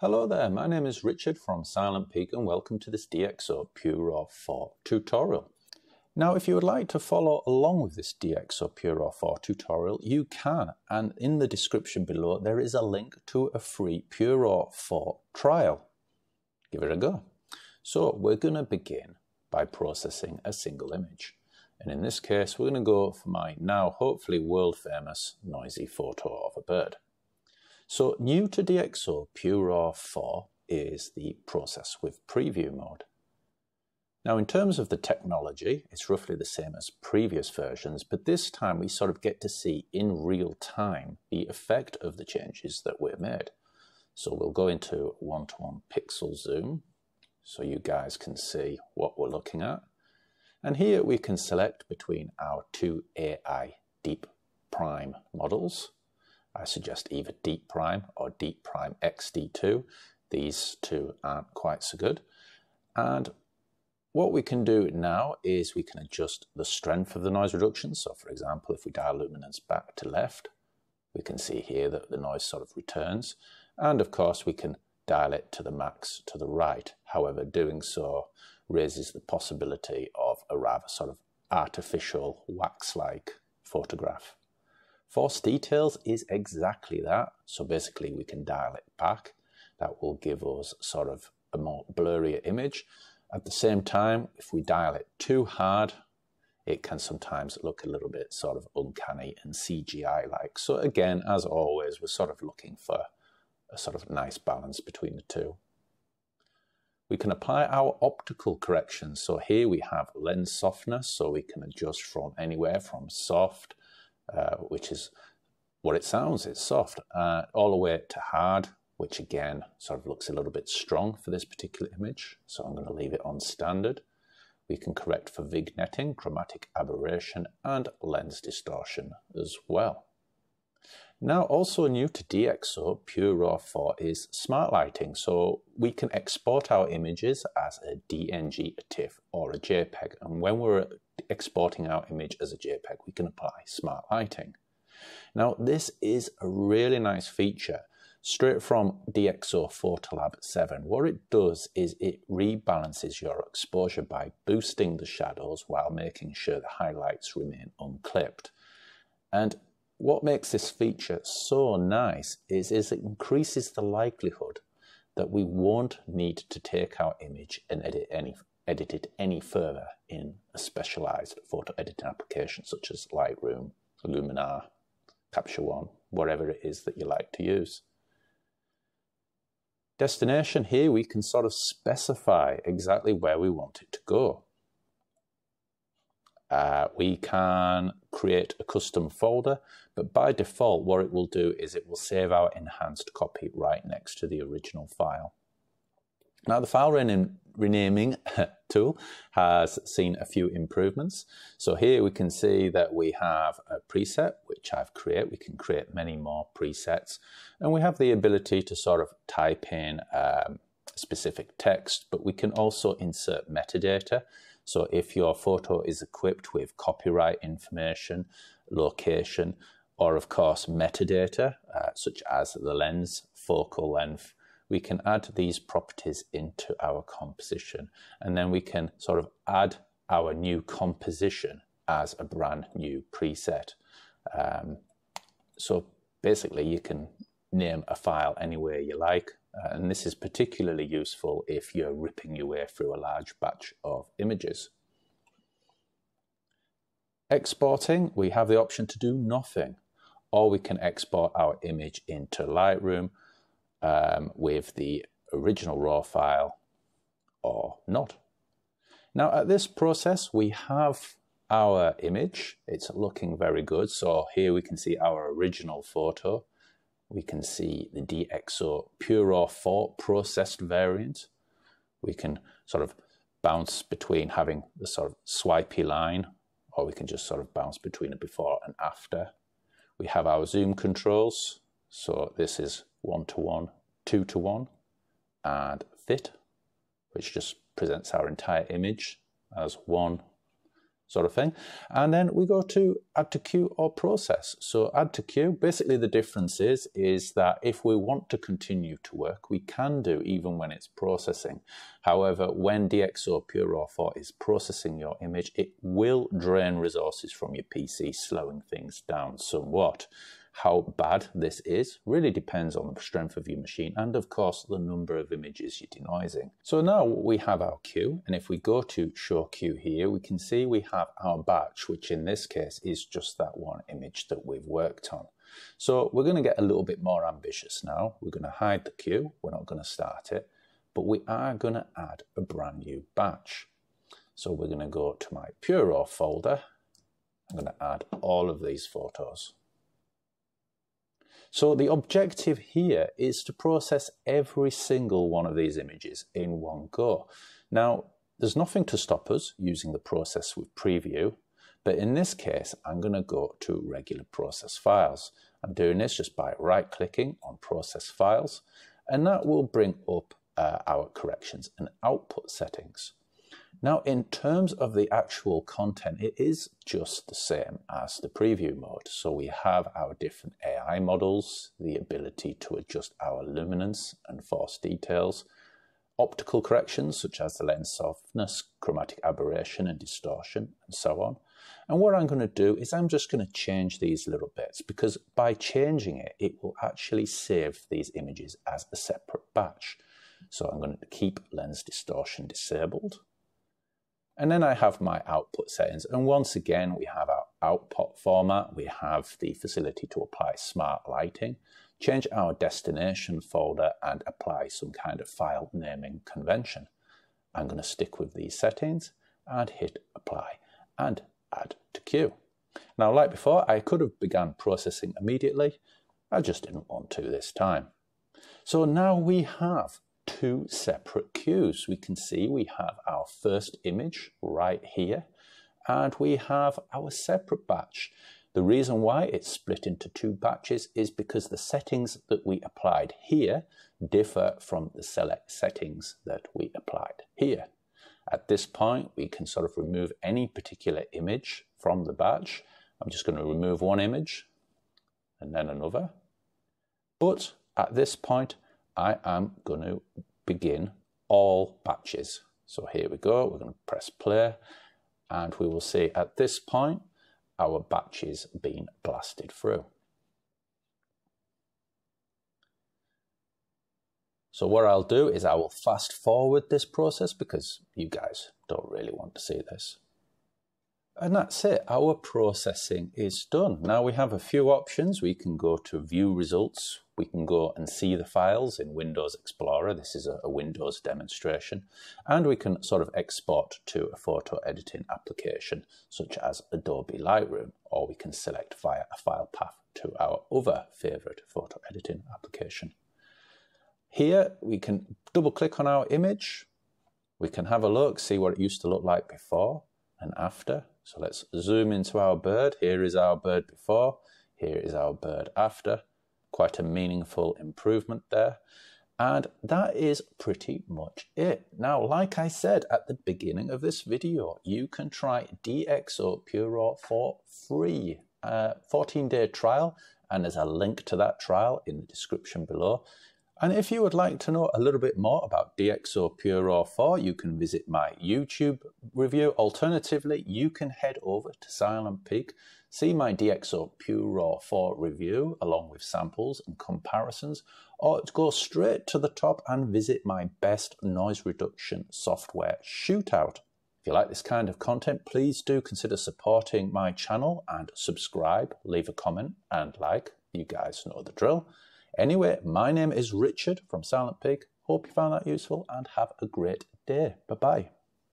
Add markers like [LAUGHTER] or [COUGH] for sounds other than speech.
Hello there, my name is Richard from Silent Peak and welcome to this DxO PureRAW 4 tutorial. Now if you would like to follow along with this DxO PureRAW 4 tutorial, you can and in the description below there is a link to a free PureRAW 4 trial. Give it a go. So we're going to begin by processing a single image. And in this case we're going to go for my now hopefully world famous noisy photo of a bird. So new to DxO PureRAW 4 is the process with preview mode. Now in terms of the technology, it's roughly the same as previous versions, but this time we sort of get to see in real time the effect of the changes that were made. So we'll go into one-to-one -one pixel zoom so you guys can see what we're looking at. And here we can select between our two AI Deep Prime models. I suggest either Deep Prime or Deep Prime XD2. These two aren't quite so good. And what we can do now is we can adjust the strength of the noise reduction. So for example, if we dial luminance back to left, we can see here that the noise sort of returns. And of course, we can dial it to the max to the right. However, doing so raises the possibility of a rather sort of artificial wax-like photograph. Force details is exactly that. So basically we can dial it back. That will give us sort of a more blurrier image. At the same time, if we dial it too hard, it can sometimes look a little bit sort of uncanny and CGI-like. So again, as always, we're sort of looking for a sort of nice balance between the two. We can apply our optical corrections. So here we have lens softness, so we can adjust from anywhere from soft, uh, which is what it sounds, it's soft, uh, all the way to hard, which again sort of looks a little bit strong for this particular image. So I'm going to leave it on standard. We can correct for vignetting, chromatic aberration, and lens distortion as well. Now also new to DxO Pure PureRAW 4 is smart lighting. So we can export our images as a DNG, a TIFF or a JPEG. And when we're exporting our image as a JPEG, we can apply smart lighting. Now this is a really nice feature straight from DxO Photolab 7. What it does is it rebalances your exposure by boosting the shadows while making sure the highlights remain unclipped. And what makes this feature so nice is, is it increases the likelihood that we won't need to take our image and edit, any, edit it any further in a specialized photo editing application such as Lightroom, Luminar, Capture One, whatever it is that you like to use. Destination here, we can sort of specify exactly where we want it to go. Uh, we can create a custom folder, but by default, what it will do is it will save our enhanced copy right next to the original file. Now, the file renaming [LAUGHS] tool has seen a few improvements. So here we can see that we have a preset, which I've created. We can create many more presets. And we have the ability to sort of type in um, specific text, but we can also insert metadata. So if your photo is equipped with copyright information, location, or of course metadata, uh, such as the lens, focal length, we can add these properties into our composition. And then we can sort of add our new composition as a brand new preset. Um, so basically you can name a file any way you like. Uh, and this is particularly useful if you're ripping your way through a large batch of images. Exporting, we have the option to do nothing, or we can export our image into Lightroom um, with the original RAW file or not. Now at this process, we have our image. It's looking very good. So here we can see our original photo we can see the DxO PureRAW 4 processed variant. We can sort of bounce between having the sort of swipey line, or we can just sort of bounce between a before and after. We have our zoom controls. So this is one to one, two to one, and fit, which just presents our entire image as one sort of thing. And then we go to add to queue or process. So add to queue, basically the difference is, is that if we want to continue to work, we can do even when it's processing. However, when DxO Pure Raw 4 is processing your image, it will drain resources from your PC, slowing things down somewhat. How bad this is really depends on the strength of your machine and of course the number of images you're denoising. So now we have our queue and if we go to show queue here we can see we have our batch which in this case is just that one image that we've worked on. So we're going to get a little bit more ambitious now. We're going to hide the queue, we're not going to start it, but we are going to add a brand new batch. So we're going to go to my Pure Raw folder. I'm going to add all of these photos. So the objective here is to process every single one of these images in one go. Now, there's nothing to stop us using the process with preview, but in this case, I'm going to go to regular process files. I'm doing this just by right clicking on process files, and that will bring up uh, our corrections and output settings. Now, in terms of the actual content, it is just the same as the preview mode. So we have our different AI models, the ability to adjust our luminance and force details, optical corrections such as the lens softness, chromatic aberration and distortion, and so on. And what I'm going to do is I'm just going to change these little bits because by changing it, it will actually save these images as a separate batch. So I'm going to keep lens distortion disabled. And then I have my output settings. And once again, we have our output format. We have the facility to apply smart lighting, change our destination folder and apply some kind of file naming convention. I'm going to stick with these settings and hit apply and add to queue. Now, like before, I could have begun processing immediately. I just didn't want to this time. So now we have two separate queues. We can see we have our first image right here, and we have our separate batch. The reason why it's split into two batches is because the settings that we applied here differ from the select settings that we applied here. At this point, we can sort of remove any particular image from the batch. I'm just going to remove one image and then another. But at this point, I am going to begin all batches. So here we go, we're going to press play and we will see at this point our batches being blasted through. So what I'll do is I will fast forward this process because you guys don't really want to see this. And that's it, our processing is done. Now we have a few options. We can go to view results. We can go and see the files in Windows Explorer. This is a, Windows demonstration. And we can sort of export to a photo editing application such as Adobe Lightroom, or we can select via a file path to our other favorite photo editing application. Here we can double click on our image. We can have a look, see what it used to look like before and after. So let's zoom into our bird. Here is our bird before, here is our bird after. Quite a meaningful improvement there. And that is pretty much it. Now, like I said at the beginning of this video, you can try DxO Pure Raw for free. Uh, a 14-day trial, and there's a link to that trial in the description below. And if you would like to know a little bit more about DxO Pure Raw 4, you can visit my YouTube review. Alternatively, you can head over to Silent Peak, see my DxO Pure Raw 4 review along with samples and comparisons, or go straight to the top and visit my best noise reduction software shootout. If you like this kind of content, please do consider supporting my channel and subscribe, leave a comment and like. You guys know the drill. Anyway, my name is Richard from Silent Peak. Hope you found that useful and have a great day. Bye bye.